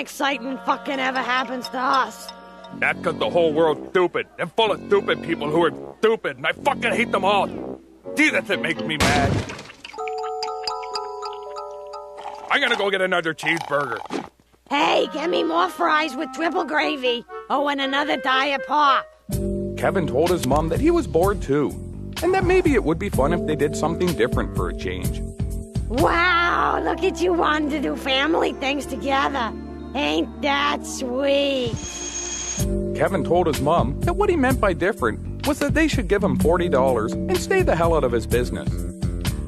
exciting fucking ever happens to us. That's because the whole world's stupid and full of stupid people who are stupid, and I fucking hate them all. Jesus, it makes me mad. I'm gonna go get another cheeseburger. Hey, get me more fries with triple gravy. Oh, and another diet pop. Kevin told his mom that he was bored too, and that maybe it would be fun if they did something different for a change. Wow, look at you wanting to do family things together. Ain't that sweet? Kevin told his mom that what he meant by different was that they should give him $40 and stay the hell out of his business.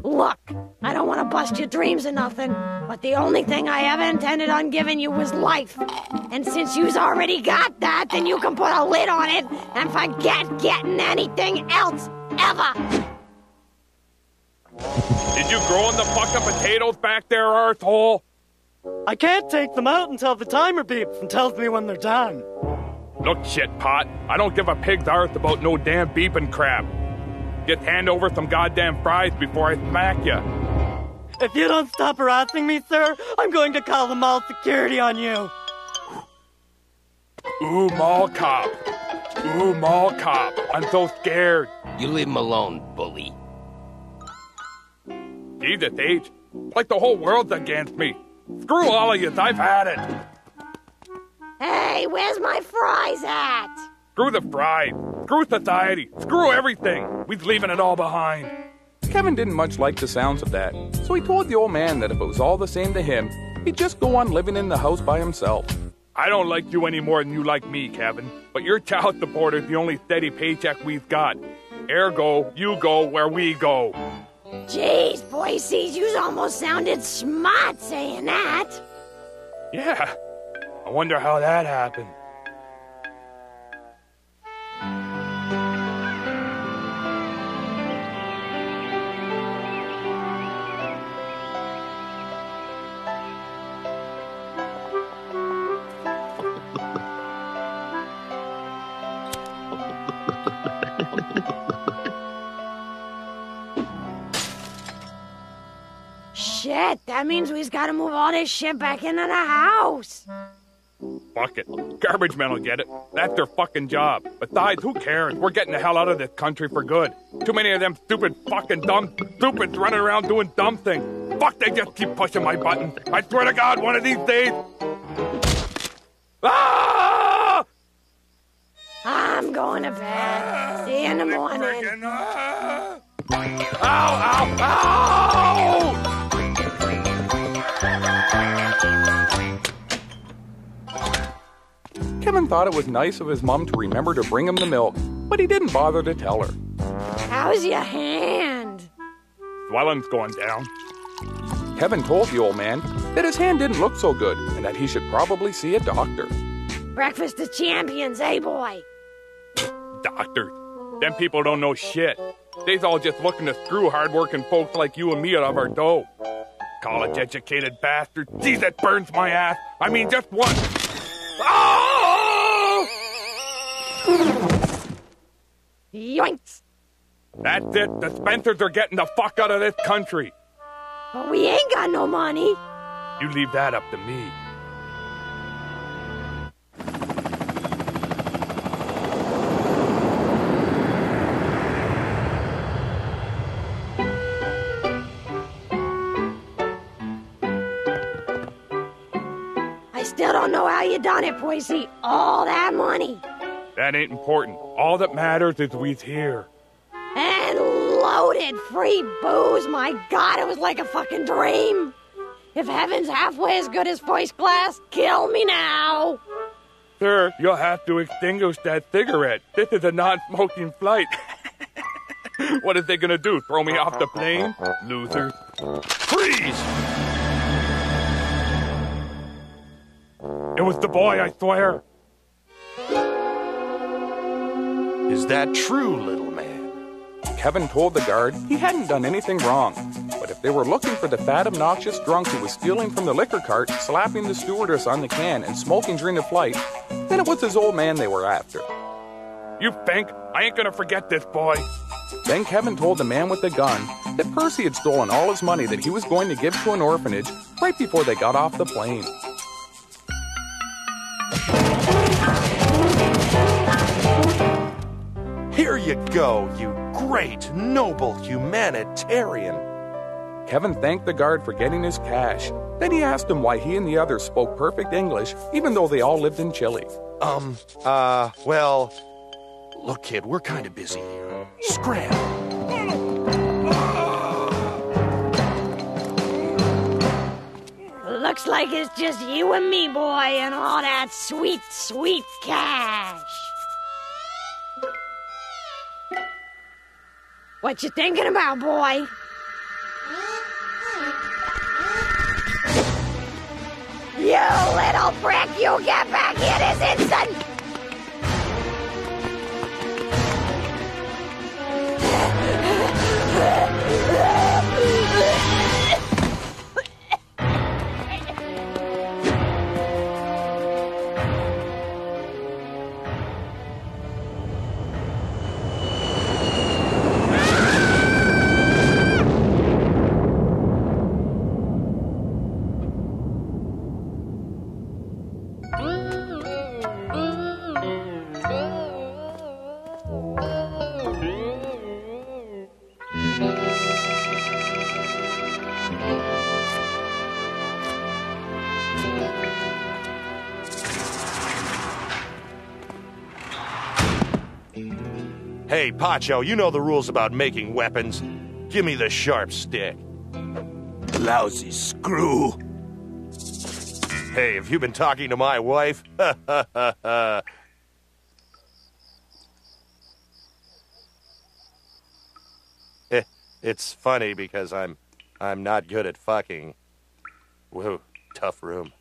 Look, I don't want to bust your dreams or nothing, but the only thing I ever intended on giving you was life. And since you've already got that, then you can put a lid on it and forget getting anything else ever. Did you growing the fucking potatoes back there, Earthhole? I can't take them out until the timer beeps and tells me when they're done. Look, shit pot. I don't give a pig's arse about no damn beeping crap. Just hand over some goddamn fries before I smack you. If you don't stop harassing me, sir, I'm going to call the mall security on you. Ooh, mall cop. Ooh, mall cop. I'm so scared. You leave him alone, bully. Jesus H. Like the whole world's against me. Screw all of you. I've had it. Hey, where's my fries at? Screw the fries. Screw society. Screw everything. We're leaving it all behind. Kevin didn't much like the sounds of that, so he told the old man that if it was all the same to him, he'd just go on living in the house by himself. I don't like you any more than you like me, Kevin. But your child support is the only steady paycheck we've got. Ergo, you go where we go. Jeez, Boise's, you almost sounded smart saying that. Yeah. I wonder how that happened. Shit, that means we've got to move all this shit back into the house. Fuck it. Garbage men will get it. That's their fucking job. Besides, who cares? We're getting the hell out of this country for good. Too many of them stupid fucking dumb stupids running around doing dumb things. Fuck, they just keep pushing my buttons. I swear to God, one of these days. Ah! I'm going to bed. See you in the morning. Freaking, ah! Ow, ow, ow! Thought it was nice of his mom to remember to bring him the milk, but he didn't bother to tell her. How's your hand? Swelling's going down. Kevin told the old man that his hand didn't look so good and that he should probably see a doctor. Breakfast of champions, eh, boy? Doctors. Them people don't know shit. They's all just looking to screw hardworking folks like you and me out of our dough. College educated bastard. Geez, that burns my ass. I mean, just one. Oh! Yoinks! That's it. The Spencers are getting the fuck out of this country. But we ain't got no money. You leave that up to me. I still don't know how you done it, Boise. All that money. That ain't important. All that matters is we's here. And loaded free booze. My God, it was like a fucking dream. If heaven's halfway as good as voice class, kill me now. Sir, you'll have to extinguish that cigarette. This is a non-smoking flight. what is they gonna do? Throw me off the plane? Losers. Freeze! It was the boy, I swear. Is that true, little man? Kevin told the guard he hadn't done anything wrong, but if they were looking for the fat, obnoxious drunk who was stealing from the liquor cart, slapping the stewardess on the can, and smoking during the flight, then it was his old man they were after. You think? I ain't gonna forget this boy. Then Kevin told the man with the gun that Percy had stolen all his money that he was going to give to an orphanage right before they got off the plane. You go, you great, noble humanitarian. Kevin thanked the guard for getting his cash. Then he asked him why he and the others spoke perfect English, even though they all lived in Chile. Um, uh, well, look, kid, we're kind of busy here. Scram. Looks like it's just you and me, boy, and all that sweet, sweet cash. What you thinking about, boy? You little prick, you get back here this instant! Hey, Pacho, you know the rules about making weapons. Give me the sharp stick. Lousy screw. Hey, have you been talking to my wife? Eh, it's funny because I'm I'm not good at fucking. Whoa, tough room.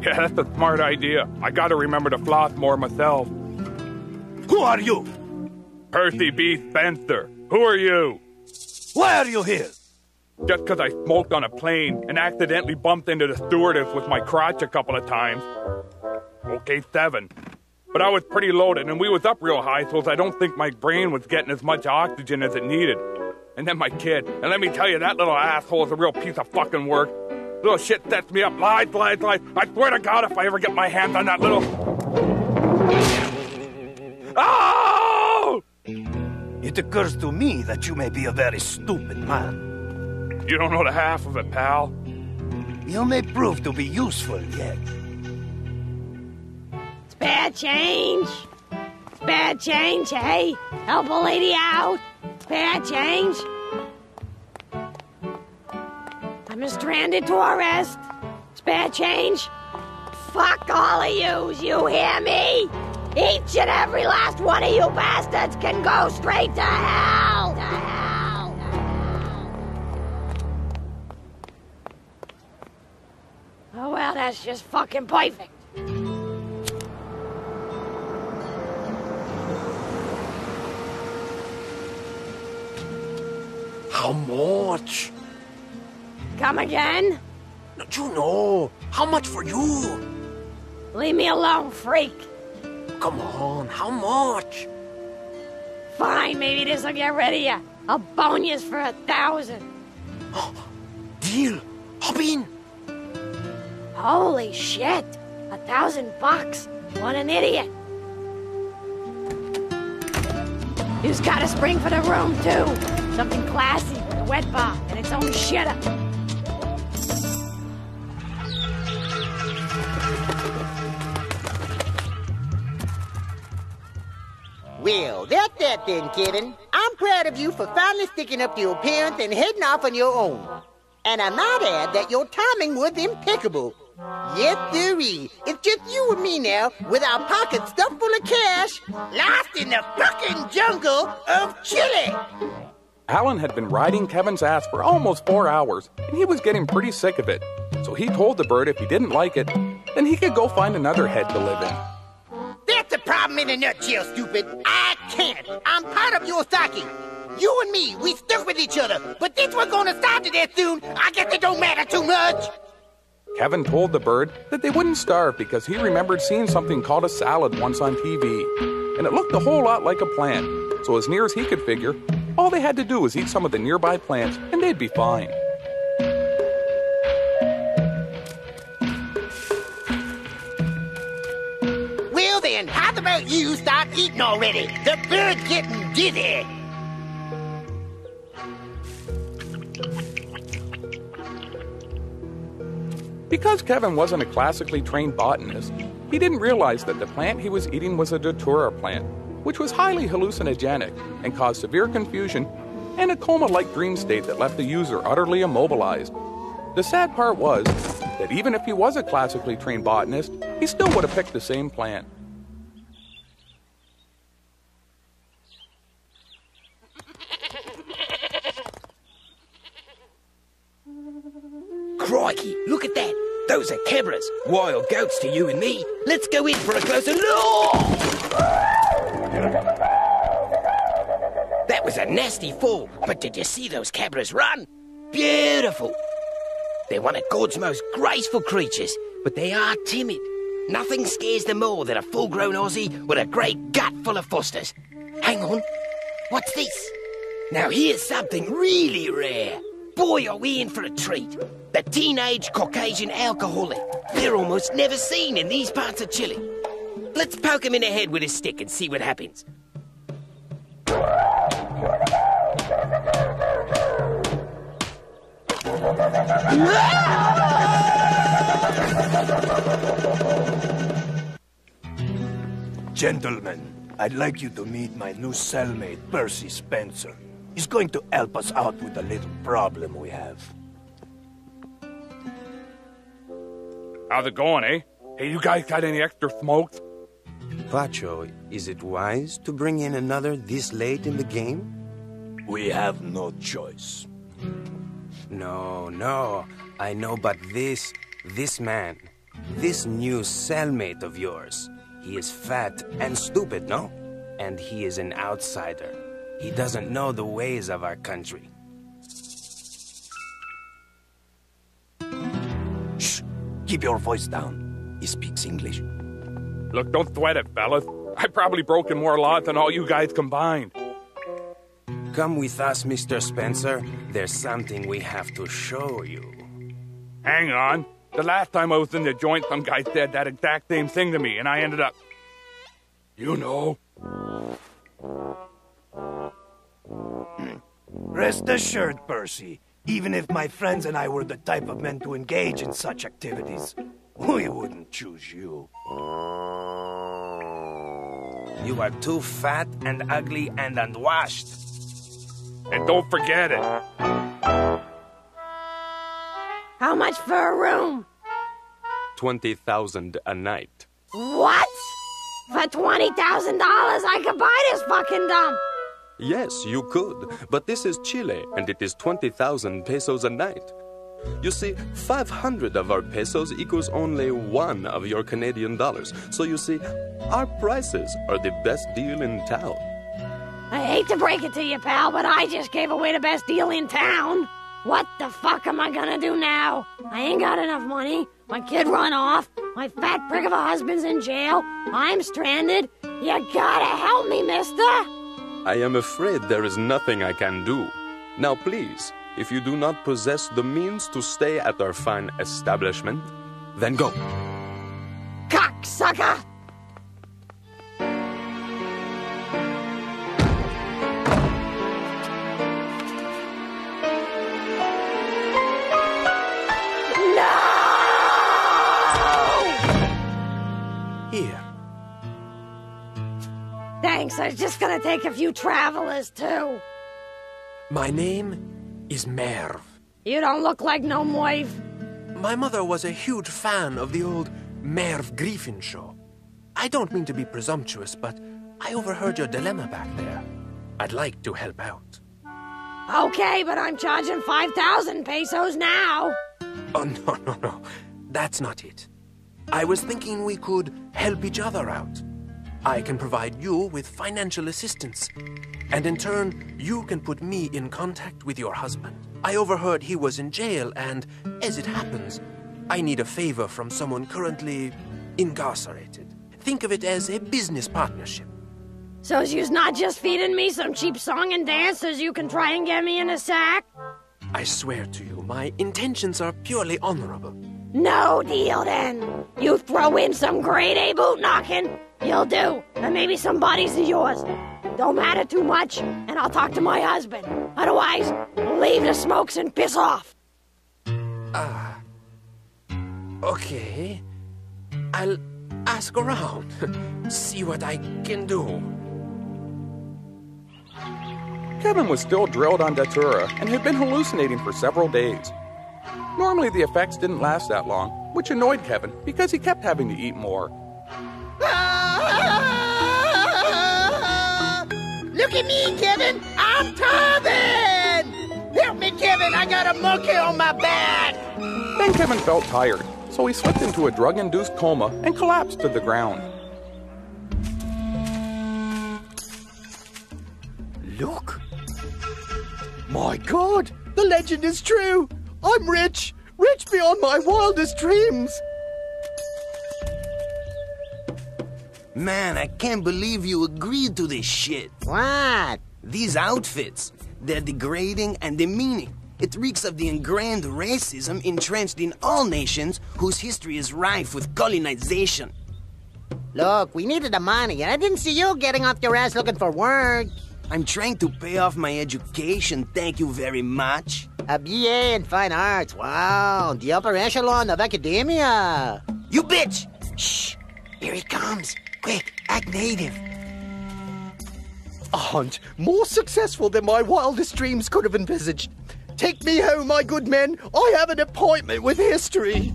Yeah, that's a smart idea. I gotta remember to floss more myself. Who are you? Percy B. Spencer. Who are you? Why are you here? Just 'cause I smoked on a plane and accidentally bumped into the stewardess with my crotch a couple of times. Okay, seven. But I was pretty loaded and we was up real high, so I don't think my brain was getting as much oxygen as it needed. And then my kid. And let me tell you, that little asshole is a real piece of fucking work. Little shit sets me up. Lies, lies, lies. I swear to God, if I ever get my hands on that little. Oh! It occurs to me that you may be a very stupid man. You don't know the half of it, pal. You may prove to be useful yet. It's bad change. It's bad change, hey? Help a lady out. Bad change. I'm stranded tourist. Spare change. Fuck all of yous, you hear me? Each and every last one of you bastards can go straight to hell. To hell. To hell. Oh well, that's just fucking perfect. How much? Come again? Don't you know? How much for you? Leave me alone, freak. Come on, how much? Fine, maybe this'll get rid of you. I'll bone yous for a thousand. Deal. Hop in. Holy shit! A thousand bucks? What an idiot! You've got a spring for the room, too. Something classy with a wet bar and its own shitter. Well, that's that then, Kevin. I'm proud of you for finally sticking up to your parents and heading off on your own. And I might add that your timing was impeccable. Yes, sirree. It's just you and me now, with our pockets stuffed full of cash, lost in the fucking jungle of Chile. Allen had been riding Kevin's ass for almost four hours, and he was getting pretty sick of it. So he told the bird if he didn't like it, then he could go find another head to live in. That's the problem in a nutshell, stupid. I can't. I'm part of your stocking. You and me, we stuck with each other. But this one's gonna start to death soon. I guess it don't matter too much. Kevin told the bird that they wouldn't starve because he remembered seeing something called a salad once on TV, and it looked a whole lot like a plant. So, as near as he could figure, all they had to do was eat some of the nearby plants and they'd be fine. About you start eating already? The bird's getting dizzy. Because Kevin wasn't a classically trained botanist, he didn't realize that the plant he was eating was a datura plant, which was highly hallucinogenic and caused severe confusion and a coma like dream state that left the user utterly immobilized. The sad part was that even if he was a classically trained botanist, he still would have picked the same plant. Crikey, look at that. Those are cabras. Wild goats to you and me. Let's go in for a closer look. That was a nasty fall, but did you see those cabras run? Beautiful. They're one of God's most graceful creatures, but they are timid. Nothing scares them more than a full-grown Aussie with a great gut full of Foster's. Hang on. What's this? Now here's something really rare. Boy, are we in for a treat. The teenage Caucasian alcoholic. They're almost never seen in these parts of Chile. Let's poke him in the head with a stick and see what happens. Gentlemen, I'd like you to meet my new cellmate, Percy Spencer. He's going to help us out with a little problem we have. How's it going, eh? Hey, you guys got any extra smokes? Pacho, is it wise to bring in another this late in the game? We have no choice. No, no. I know but this, this man, this new cellmate of yours. He is fat and stupid, no? And he is an outsider. He doesn't know the ways of our country. Shh! Keep your voice down. He speaks English. Look, don't sweat it, fellas. I've probably broken more laws than all you guys combined. Come with us, Mr. Spencer. There's something we have to show you. Hang on. The last time I was in the joint, some guy said that exact same thing to me, and I ended up. You know. Rest assured, Percy, even if my friends and I were the type of men to engage in such activities, we wouldn't choose you. You are too fat and ugly and unwashed. And don't forget it. How much for a room? 20,000 a night. What? For $20,000, I could buy this fucking dump. Yes, you could, but this is Chile and it is 20,000 pesos a night. You see, 500 of our pesos equals only one of your Canadian dollars. So you see, our prices are the best deal in town. I hate to break it to you, pal, but I just gave away the best deal in town. What the fuck am I gonna do now? I ain't got enough money. My kid run off. My fat prick of a husband's in jail. I'm stranded. You gotta help me, mister. I am afraid there is nothing I can do. Now, please, if you do not possess the means to stay at our fine establishment, then go. Cocksucker! Thanks, I was just gonna take a few travelers, too. My name is Merv. You don't look like no wife. My mother was a huge fan of the old Merv Griffin show. I don't mean to be presumptuous, but I overheard your dilemma back there. I'd like to help out. Okay, but I'm charging 5,000 pesos now. Oh, no, no, no. That's not it. I was thinking we could help each other out. I can provide you with financial assistance, and in turn, you can put me in contact with your husband. I overheard he was in jail, and as it happens, I need a favor from someone currently incarcerated. Think of it as a business partnership. So you's not just feeding me some cheap song and dance so you can try and get me in a sack? I swear to you, my intentions are purely honorable. No deal then. You throw in some grade A boot knocking, you'll do. And maybe some bodies of yours. Don't matter too much, and I'll talk to my husband. Otherwise, leave the smokes and piss off. Ah. Okay. I'll ask around. See what I can do. Kevin was still drilled on Datura and had been hallucinating for several days. Normally, the effects didn't last that long, which annoyed Kevin because he kept having to eat more. Look at me, Kevin! I'm Tarzan! Help me, Kevin! I got a monkey on my back! Then Kevin felt tired, so he slipped into a drug induced coma and collapsed to the ground. Look! My god! The legend is true! I'm rich! Rich beyond my wildest dreams! Man, I can't believe you agreed to this shit. What? These outfits, they're degrading and demeaning. It reeks of the ingrained racism entrenched in all nations whose history is rife with colonization. Look, we needed the money, and I didn't see you getting off your ass looking for work. I'm trying to pay off my education, thank you very much. A BA in fine arts. Wow, the upper echelon of academia. You bitch! Shh! Here he comes. Quick, act native. Aren't more successful than my wildest dreams could have envisaged. Take me home, my good men. I have an appointment with history.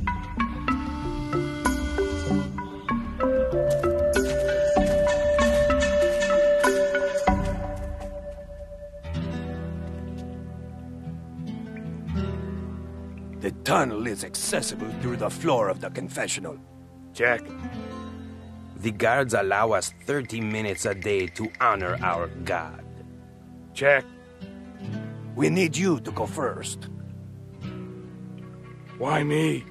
Tunnel is accessible through the floor of the confessional. Check. The guards allow us 30 minutes a day to honor our god. Check. We need you to go first. Why me?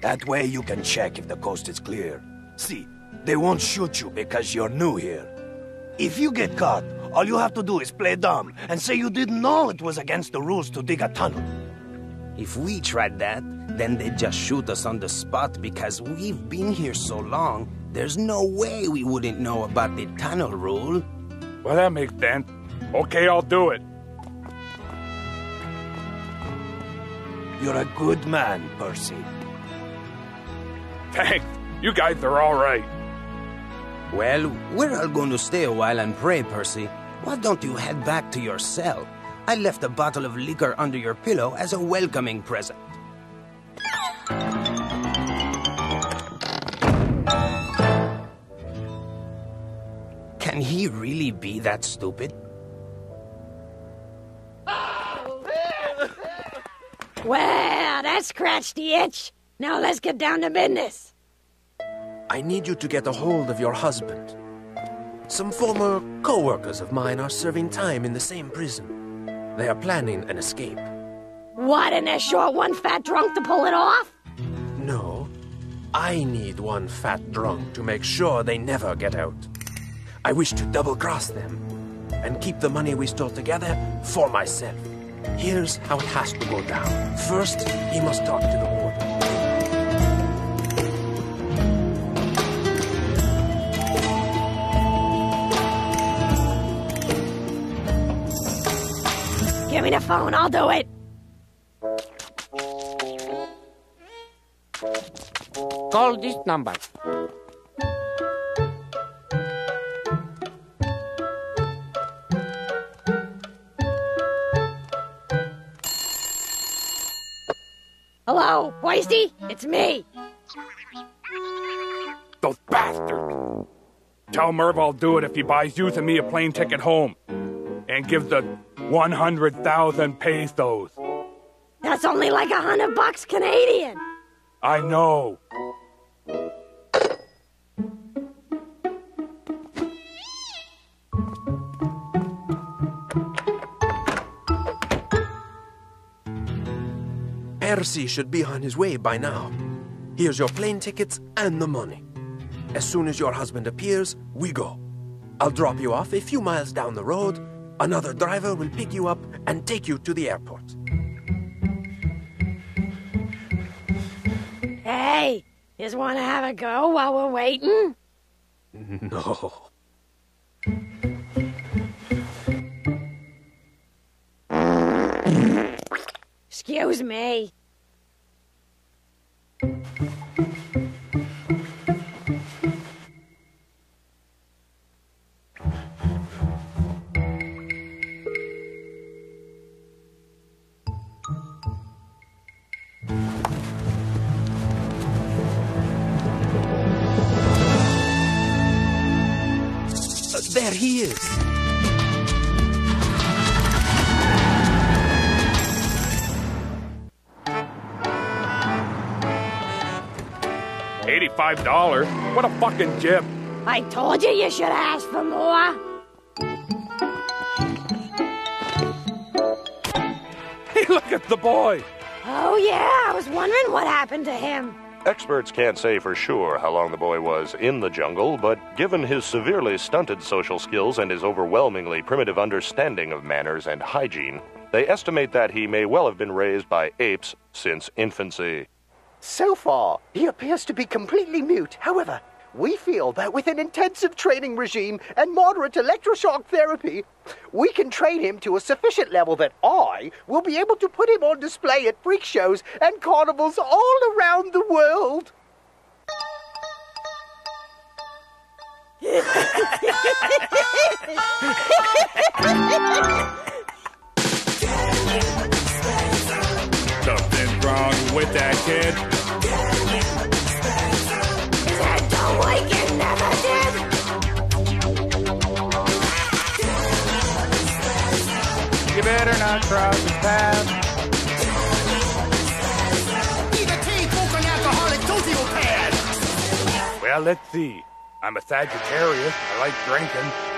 That way you can check if the coast is clear. See, they won't shoot you because you're new here. If you get caught, all you have to do is play dumb and say you didn't know it was against the rules to dig a tunnel. If we tried that, then they'd just shoot us on the spot because we've been here so long, there's no way we wouldn't know about the tunnel rule. Well, that makes sense. Okay, I'll do it. You're a good man, Percy. Thanks. You guys are all right. Well, we're all going to stay a while and pray, Percy. Why don't you head back to your cell? I left a bottle of liquor under your pillow as a welcoming present. Can he really be that stupid? Well, that scratched the itch. Now let's get down to business. I need you to get a hold of your husband. Some former co-workers of mine are serving time in the same prison. They are planning an escape. What, and they're short one fat drunk to pull it off? No, I need one fat drunk to make sure they never get out. I wish to double-cross them and keep the money we stole together for myself. Here's how it has to go down. First, he must talk to the Give me the phone, I'll do it. Call this number. Hello, Wasty? It's me. Those bastards. Tell Merv I'll do it if he buys you and me a plane ticket home. And gives the 100,000 pesos. That's only like a hundred bucks Canadian. I know. Percy should be on his way by now. Here's your plane tickets and the money. As soon as your husband appears, we go. I'll drop you off a few miles down the road. Another driver will pick you up and take you to the airport. Hey, just want to have a go while we're waiting? No. Excuse me. $85? What a fucking jip. I told you you should ask for more. Hey, look at the boy. Oh, yeah, I was wondering what happened to him. Experts can't say for sure how long the boy was in the jungle, but given his severely stunted social skills and his overwhelmingly primitive understanding of manners and hygiene, they estimate that he may well have been raised by apes since infancy. So far, he appears to be completely mute. However, we feel that with an intensive training regime and moderate electroshock therapy, we can train him to a sufficient level that I will be able to put him on display at freak shows and carnivals all around the world. With that kid. Is that dumb like it never did? You better not cross his path. Well, let's see. I'm a Sagittarius. I like drinking.